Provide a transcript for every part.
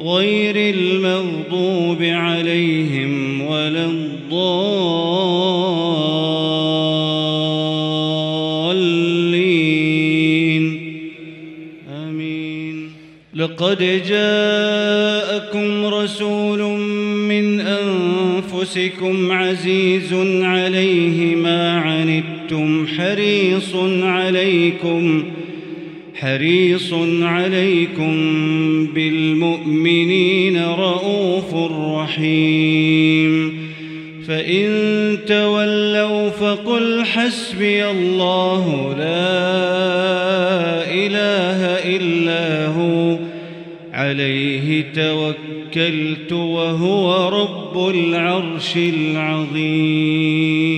غير المغضوب عليهم ولا الضالين. آمين. لقد جاءكم رسول من أنفسكم عزيز عليه ما عنتم حريص عليكم عليكم بالمؤمنين رؤوف رحيم. فإن تولوا فقل حسبي الله لا إله إلا هو. عليه توكلت وهو رب العرش العظيم.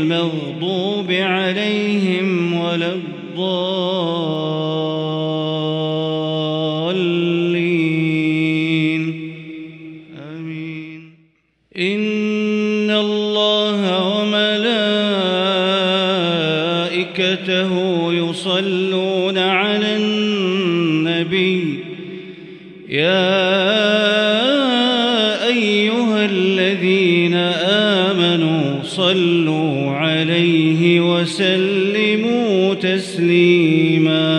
المغضوب عليهم ولا الضالين. آمين. إن الله وملائكته يصلون على النبي. يا أيها الذين آمنوا صلوا عليه وسلموا تسليماً.